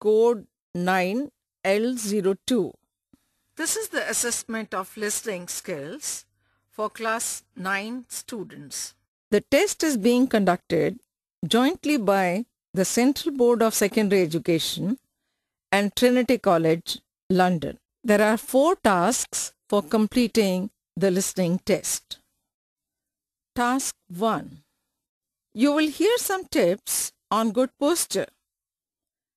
code 9L02. This is the assessment of listening skills for class 9 students. The test is being conducted jointly by the Central Board of Secondary Education and Trinity College, London. There are four tasks for completing the listening test. Task 1. You will hear some tips on good posture.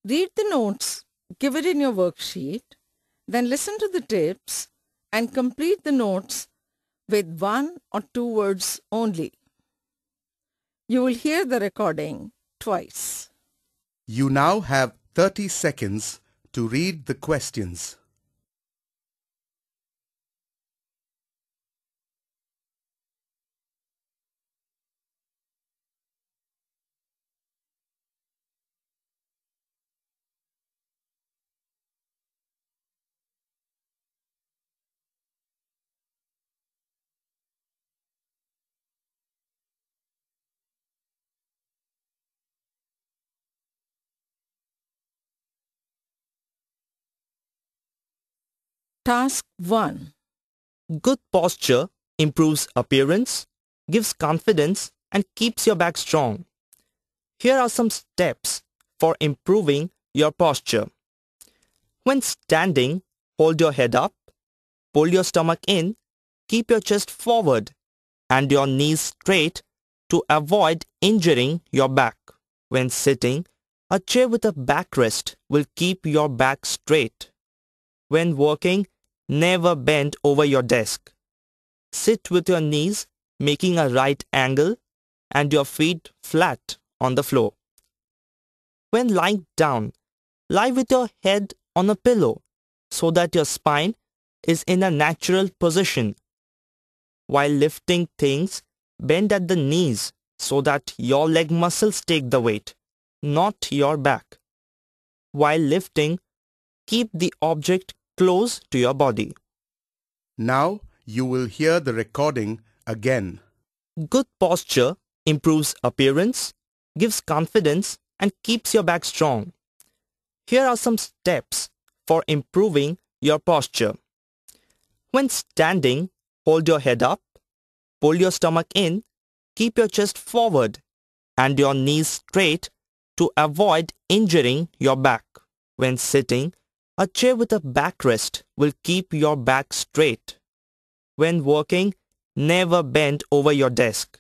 Read the notes given in your worksheet, then listen to the tips and complete the notes with one or two words only. You will hear the recording twice. You now have 30 seconds to read the questions. Task 1. Good posture improves appearance, gives confidence, and keeps your back strong. Here are some steps for improving your posture. When standing, hold your head up, pull your stomach in, keep your chest forward and your knees straight to avoid injuring your back. When sitting, a chair with a backrest will keep your back straight. When working, never bend over your desk. Sit with your knees making a right angle and your feet flat on the floor. When lying down, lie with your head on a pillow so that your spine is in a natural position. While lifting things, bend at the knees so that your leg muscles take the weight, not your back. While lifting, keep the object close to your body. Now you will hear the recording again. Good posture improves appearance, gives confidence, and keeps your back strong. Here are some steps for improving your posture. When standing, hold your head up, pull your stomach in, keep your chest forward and your knees straight to avoid injuring your back. When sitting, a chair with a backrest will keep your back straight. When working, never bend over your desk.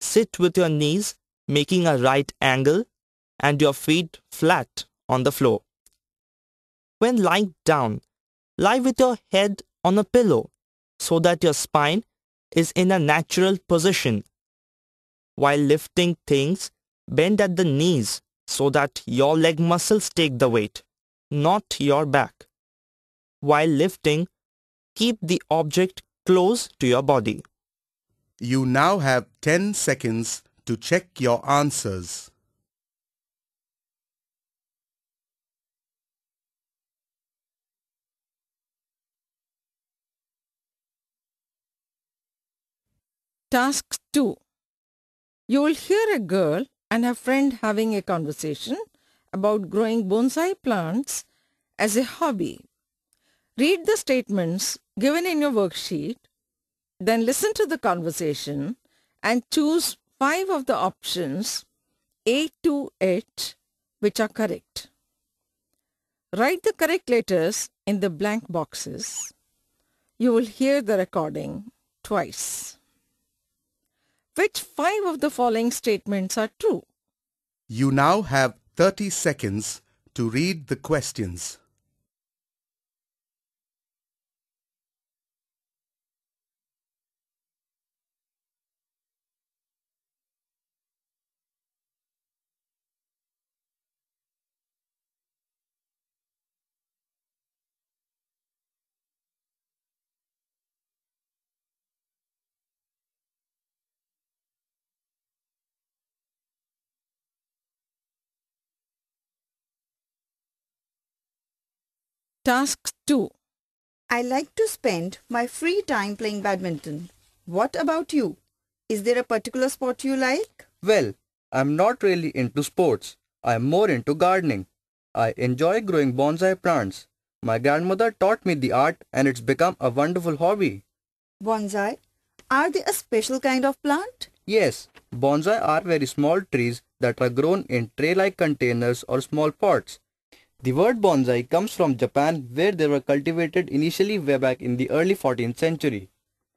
Sit with your knees making a right angle and your feet flat on the floor. When lying down, lie with your head on a pillow so that your spine is in a natural position. While lifting things, bend at the knees so that your leg muscles take the weight not your back. While lifting, keep the object close to your body. You now have 10 seconds to check your answers. Task 2. You will hear a girl and her friend having a conversation about growing bonsai plants as a hobby. Read the statements given in your worksheet, then listen to the conversation and choose five of the options A to H which are correct. Write the correct letters in the blank boxes. You will hear the recording twice. Which five of the following statements are true? You now have 30 seconds to read the questions. Task 2. I like to spend my free time playing badminton. What about you? Is there a particular sport you like? Well, I'm not really into sports. I'm more into gardening. I enjoy growing bonsai plants. My grandmother taught me the art and it's become a wonderful hobby. Bonsai, are they a special kind of plant? Yes, bonsai are very small trees that are grown in tray-like containers or small pots. The word bonsai comes from Japan where they were cultivated initially way back in the early 14th century.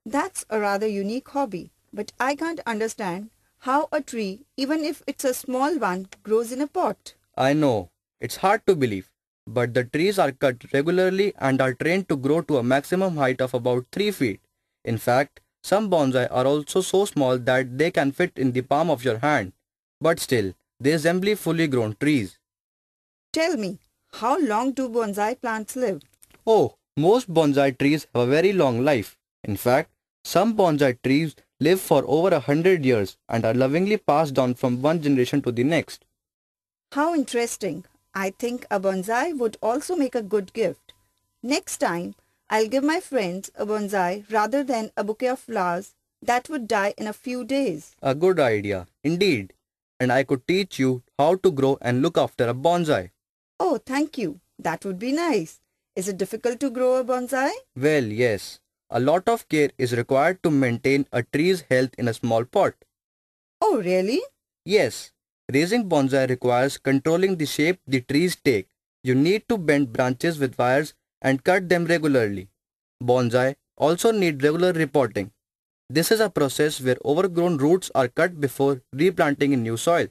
That's a rather unique hobby, but I can't understand how a tree, even if it's a small one, grows in a pot. I know, it's hard to believe, but the trees are cut regularly and are trained to grow to a maximum height of about 3 feet. In fact, some bonsai are also so small that they can fit in the palm of your hand. But still, they resemble fully grown trees. Tell me, how long do bonsai plants live? Oh, most bonsai trees have a very long life. In fact, some bonsai trees live for over a hundred years and are lovingly passed on from one generation to the next. How interesting. I think a bonsai would also make a good gift. Next time, I'll give my friends a bonsai rather than a bouquet of flowers that would die in a few days. A good idea, indeed. And I could teach you how to grow and look after a bonsai. Oh, thank you. That would be nice. Is it difficult to grow a bonsai? Well, yes. A lot of care is required to maintain a tree's health in a small pot. Oh, really? Yes, raising bonsai requires controlling the shape the trees take. You need to bend branches with wires and cut them regularly. Bonsai also need regular repotting. This is a process where overgrown roots are cut before replanting in new soil.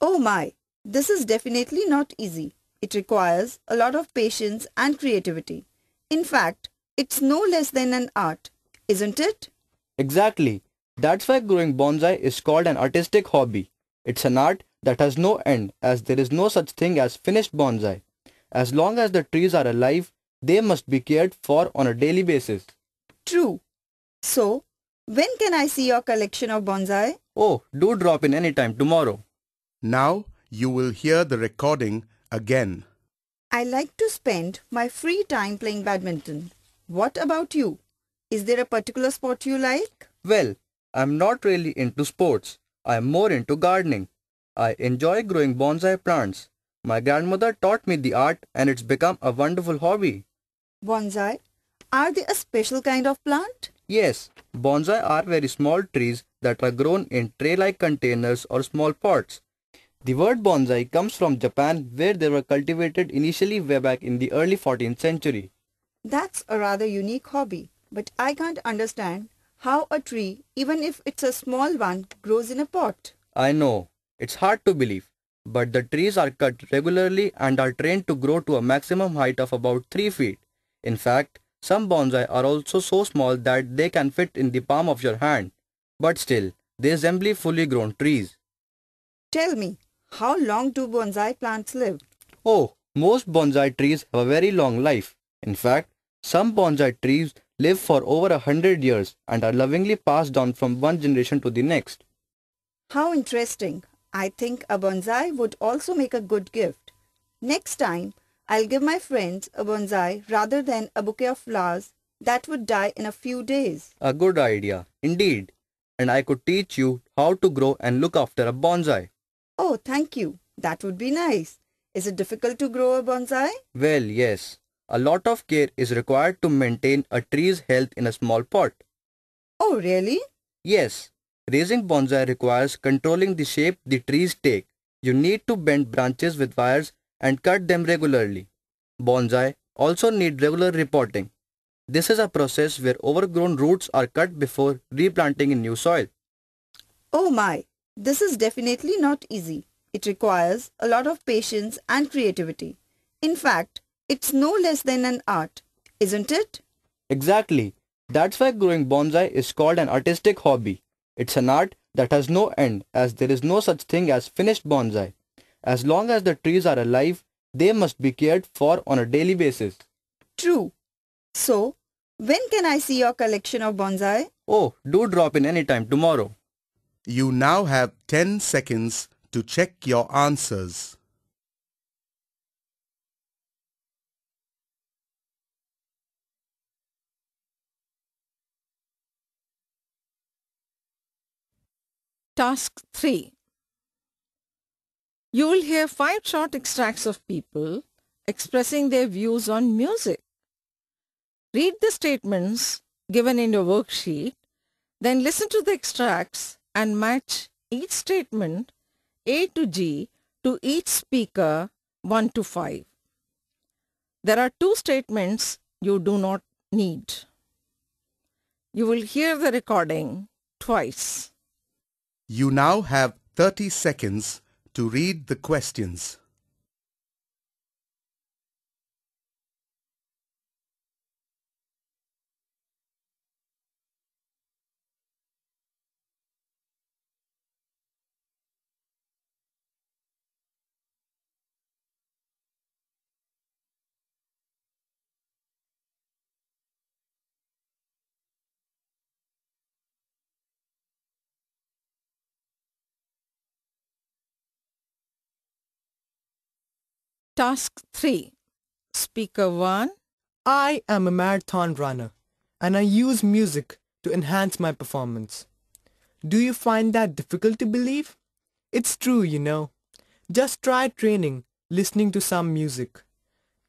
Oh my, this is definitely not easy. It requires a lot of patience and creativity. In fact, it's no less than an art, isn't it? Exactly. That's why growing bonsai is called an artistic hobby. It's an art that has no end as there is no such thing as finished bonsai. As long as the trees are alive, they must be cared for on a daily basis. True. So, when can I see your collection of bonsai? Oh, do drop in anytime tomorrow. Now you will hear the recording again. I like to spend my free time playing badminton. What about you? Is there a particular sport you like? Well, I'm not really into sports. I'm more into gardening. I enjoy growing bonsai plants. My grandmother taught me the art and it's become a wonderful hobby. Bonsai? Are they a special kind of plant? Yes, bonsai are very small trees that are grown in tray-like containers or small pots. The word bonsai comes from Japan where they were cultivated initially way back in the early 14th century. That's a rather unique hobby, but I can't understand how a tree, even if it's a small one, grows in a pot. I know, it's hard to believe, but the trees are cut regularly and are trained to grow to a maximum height of about 3 feet. In fact, some bonsai are also so small that they can fit in the palm of your hand. But still, they resemble fully grown trees. Tell me, how long do bonsai plants live? Oh, most bonsai trees have a very long life. In fact, some bonsai trees live for over a hundred years and are lovingly passed on from one generation to the next. How interesting. I think a bonsai would also make a good gift. Next time, I'll give my friends a bonsai rather than a bouquet of flowers that would die in a few days. A good idea, indeed. And I could teach you how to grow and look after a bonsai. Oh, thank you. That would be nice. Is it difficult to grow a bonsai? Well, yes. A lot of care is required to maintain a tree's health in a small pot. Oh, really? Yes, raising bonsai requires controlling the shape the trees take. You need to bend branches with wires and cut them regularly. Bonsai also need regular repotting. This is a process where overgrown roots are cut before replanting in new soil. Oh my, this is definitely not easy. It requires a lot of patience and creativity. In fact, it's no less than an art, isn't it? Exactly. That's why growing bonsai is called an artistic hobby. It's an art that has no end as there is no such thing as finished bonsai. As long as the trees are alive, they must be cared for on a daily basis. True. So, when can I see your collection of bonsai? Oh, do drop in anytime tomorrow. You now have 10 seconds to check your answers. Task 3. You will hear five short extracts of people expressing their views on music. Read the statements given in your worksheet, then listen to the extracts and match each statement A to G to each speaker 1 to 5. There are two statements you do not need. You will hear the recording twice. You now have 30 seconds to read the questions. Task 3. Speaker 1. I am a marathon runner and I use music to enhance my performance. Do you find that difficult to believe? It's true, you know. Just try training listening to some music.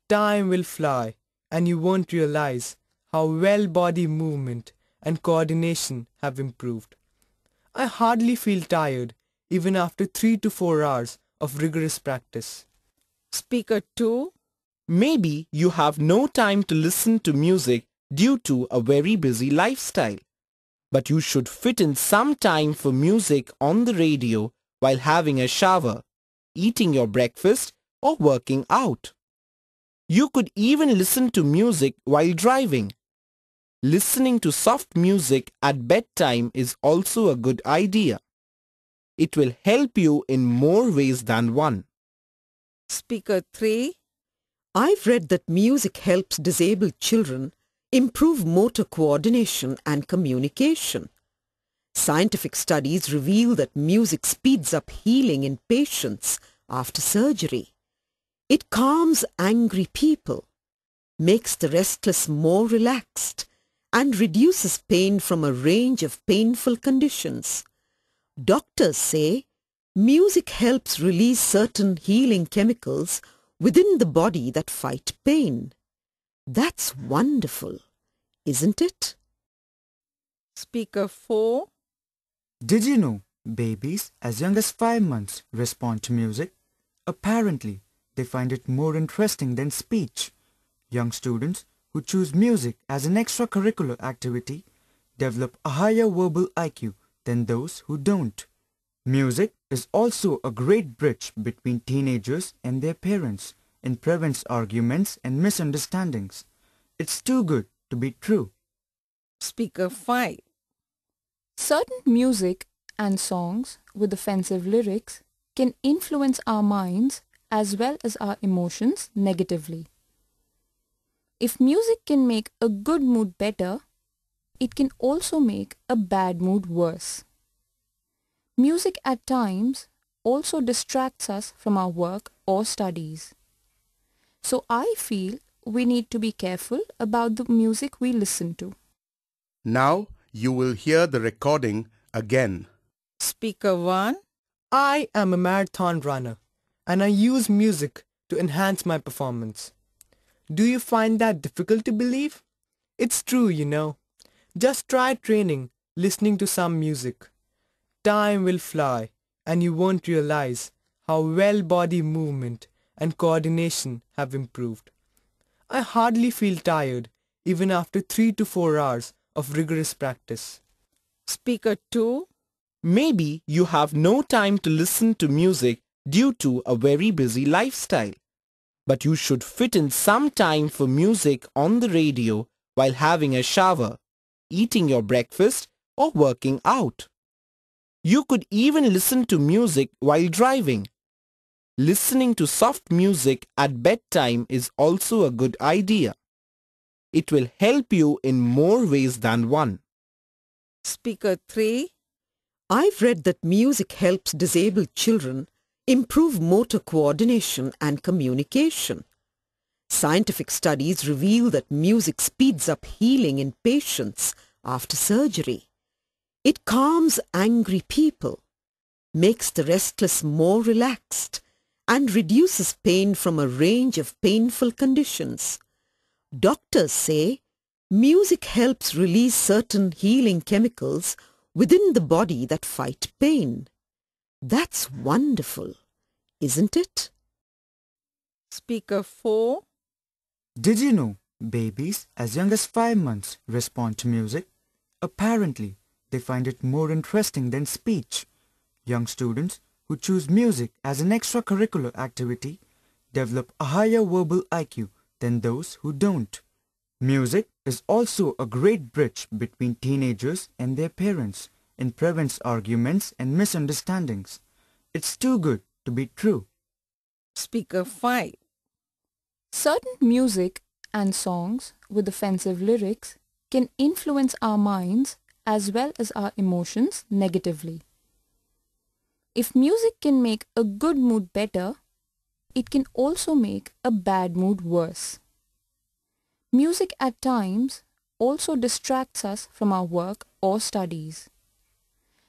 Time will fly and you won't realize how well body movement and coordination have improved. I hardly feel tired even after 3 to 4 hours of rigorous practice. Speaker 2. Maybe you have no time to listen to music due to a very busy lifestyle. But you should fit in some time for music on the radio while having a shower, eating your breakfast or working out. You could even listen to music while driving. Listening to soft music at bedtime is also a good idea. It will help you in more ways than one. Speaker 3. I've read that music helps disabled children improve motor coordination and communication. Scientific studies reveal that music speeds up healing in patients after surgery. It calms angry people, makes the restless more relaxed, and reduces pain from a range of painful conditions. Doctors say music helps release certain healing chemicals within the body that fight pain. That's wonderful, isn't it? Speaker 4. Did you know babies as young as 5 months respond to music? Apparently, they find it more interesting than speech. Young students who choose music as an extracurricular activity develop a higher verbal IQ than those who don't. Music is also a great bridge between teenagers and their parents and prevents arguments and misunderstandings. It's too good to be true. Speaker 5. Certain music and songs with offensive lyrics can influence our minds as well as our emotions negatively. If music can make a good mood better, it can also make a bad mood worse. Music at times also distracts us from our work or studies. So I feel we need to be careful about the music we listen to. Now you will hear the recording again. Speaker 1. I am a marathon runner and I use music to enhance my performance. Do you find that difficult to believe? It's true, you know. Just try training listening to some music. Time will fly and you won't realize how well body movement and coordination have improved. I hardly feel tired even after 3 to 4 hours of rigorous practice. Speaker 2. Maybe you have no time to listen to music due to a very busy lifestyle. But you should fit in some time for music on the radio while having a shower, eating your breakfast or working out. You could even listen to music while driving. Listening to soft music at bedtime is also a good idea. It will help you in more ways than one. Speaker 3. I've read that music helps disabled children improve motor coordination and communication. Scientific studies reveal that music speeds up healing in patients after surgery. It calms angry people, makes the restless more relaxed, and reduces pain from a range of painful conditions. Doctors say music helps release certain healing chemicals within the body that fight pain. That's wonderful, isn't it? Speaker 4. Did you know babies as young as 5 months respond to music? Apparently, they find it more interesting than speech. Young students who choose music as an extracurricular activity develop a higher verbal IQ than those who don't. Music is also a great bridge between teenagers and their parents and prevents arguments and misunderstandings. It's too good to be true. Speaker 5. Certain music and songs with offensive lyrics can influence our minds as well as our emotions negatively. If music can make a good mood better, it can also make a bad mood worse. Music at times also distracts us from our work or studies.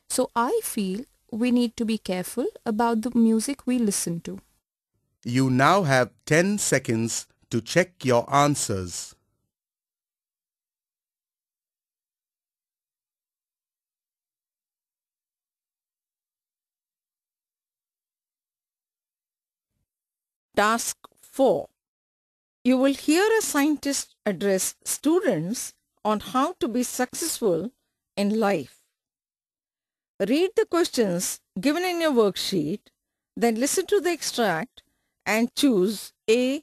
So I feel we need to be careful about the music we listen to. You now have 10 seconds to check your answers. Task 4. You will hear a scientist address students on how to be successful in life. Read the questions given in your worksheet, then listen to the extract and choose A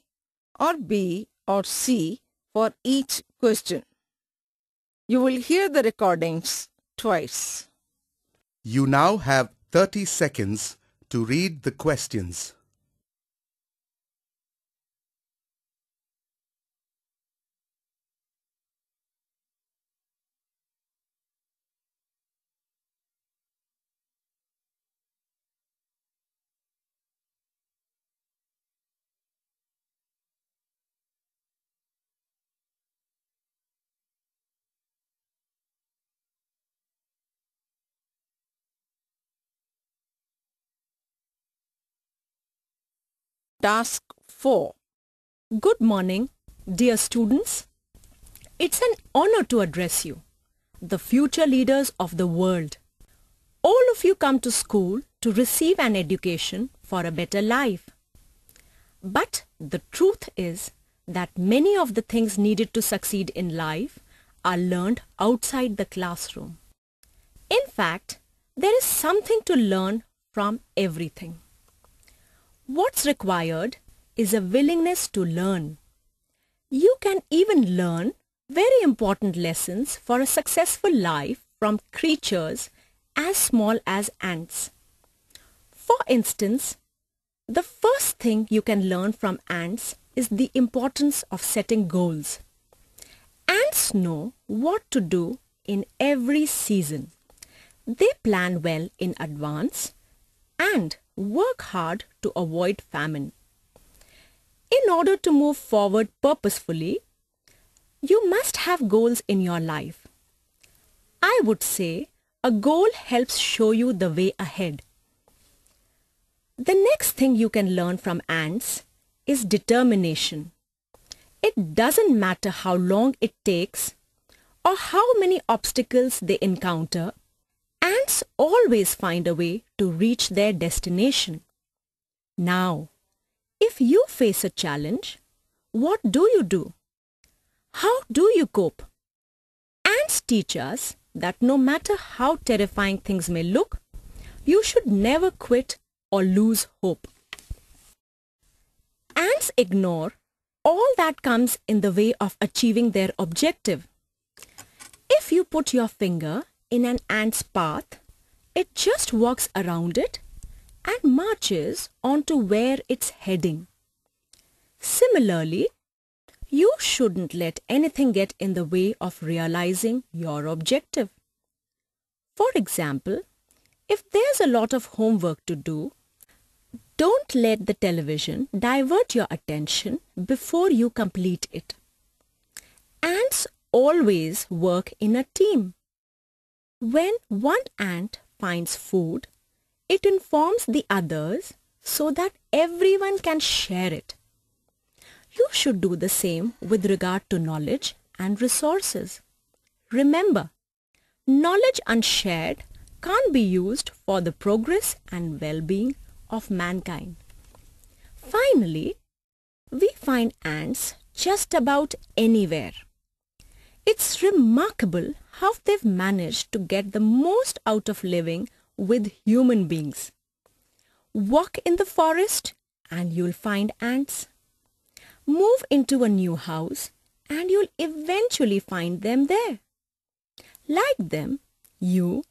or B or C for each question. You will hear the recordings twice. You now have 30 seconds to read the questions. Task 4. Good morning, dear students. It's an honor to address you, the future leaders of the world. All of you come to school to receive an education for a better life. But the truth is that many of the things needed to succeed in life are learned outside the classroom. In fact, there is something to learn from everything. What's required is a willingness to learn. You can even learn very important lessons for a successful life from creatures as small as ants. For instance, the first thing you can learn from ants is the importance of setting goals. Ants know what to do in every season. They plan well in advance and work hard to avoid famine. In order to move forward purposefully, you must have goals in your life. I would say a goal helps show you the way ahead. The next thing you can learn from ants is determination. It doesn't matter how long it takes or how many obstacles they encounter, ants always find a way to reach their destination. Now, if you face a challenge, what do you do? How do you cope? Ants teach us that no matter how terrifying things may look, you should never quit or lose hope. Ants ignore all that comes in the way of achieving their objective. If you put your finger in an ant's path, it just walks around it and marches on to where it's heading. Similarly, you shouldn't let anything get in the way of realizing your objective. For example, if there's a lot of homework to do, don't let the television divert your attention before you complete it. Ants always work in a team. When one ant finds food, it informs the others so that everyone can share it. You should do the same with regard to knowledge and resources. Remember, knowledge unshared can't be used for the progress and well-being of mankind. Finally, we find ants just about anywhere. It's remarkable how they've managed to get the most out of living with human beings. Walk in the forest and you'll find ants. Move into a new house and you'll eventually find them there. Like them, you,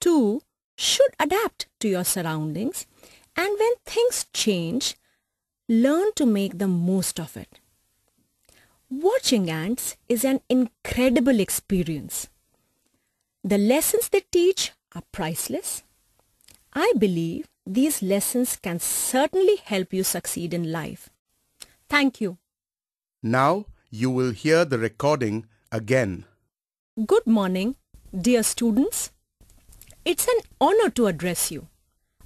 too, should adapt to your surroundings and when things change, learn to make the most of it. Watching ants is an incredible experience. The lessons they teach are priceless. I believe these lessons can certainly help you succeed in life. Thank you. Now you will hear the recording again. Good morning, dear students. It's an honor to address you,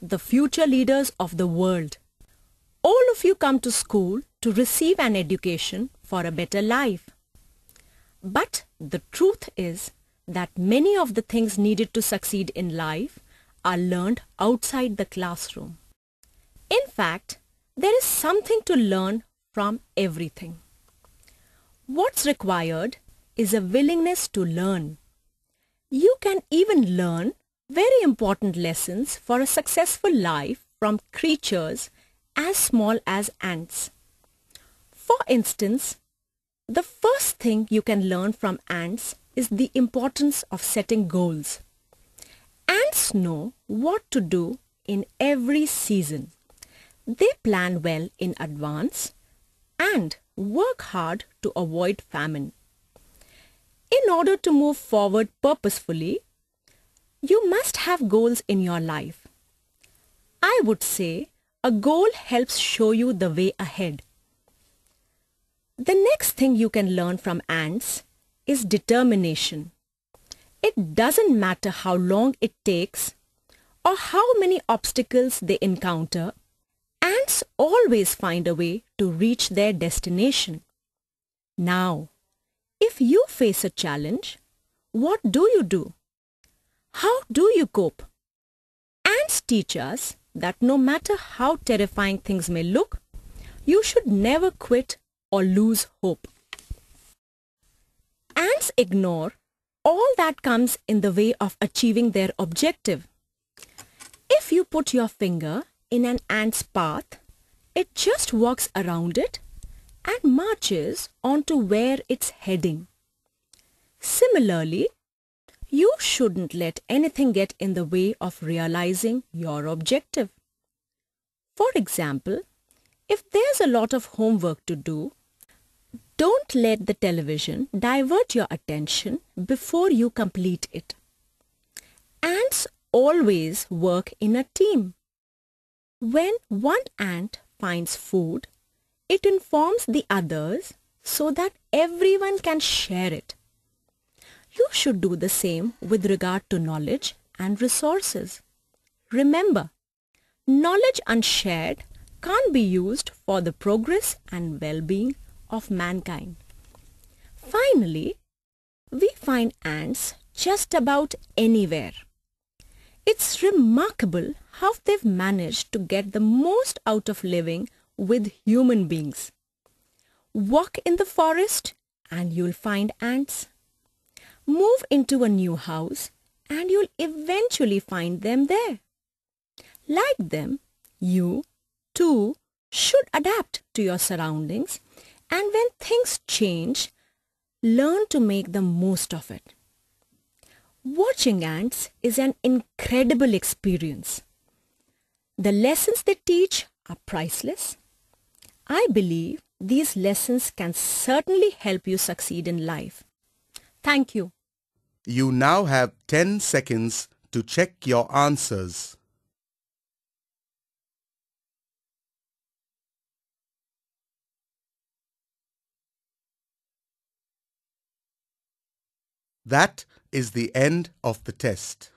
the future leaders of the world. All of you come to school to receive an education for a better life. But the truth is that many of the things needed to succeed in life are learned outside the classroom. In fact, there is something to learn from everything. What's required is a willingness to learn. You can even learn very important lessons for a successful life from creatures as small as ants. For instance, the first thing you can learn from ants is the importance of setting goals. Ants know what to do in every season. They plan well in advance and work hard to avoid famine. In order to move forward purposefully, you must have goals in your life. I would say a goal helps show you the way ahead. The next thing you can learn from ants is determination. It doesn't matter how long it takes or how many obstacles they encounter, ants always find a way to reach their destination. Now, if you face a challenge, what do you do? How do you cope? Ants teach us that no matter how terrifying things may look, you should never quit or lose hope. Ants ignore all that comes in the way of achieving their objective. If you put your finger in an ant's path, it just walks around it and marches on to where it's heading. Similarly, you shouldn't let anything get in the way of realizing your objective. For example, if there's a lot of homework to do, don't let the television divert your attention before you complete it. Ants always work in a team. When one ant finds food, it informs the others so that everyone can share it. You should do the same with regard to knowledge and resources. Remember, knowledge unshared can't be used for the progress and well-being of mankind. Finally, we find ants just about anywhere. It's remarkable how they've managed to get the most out of living with human beings. Walk in the forest and you'll find ants. Move into a new house and you'll eventually find them there. Like them, you, too, should adapt to your surroundings and when things change, learn to make the most of it. Watching ants is an incredible experience. The lessons they teach are priceless. I believe these lessons can certainly help you succeed in life. Thank you. You now have 10 seconds to check your answers. That is the end of the test.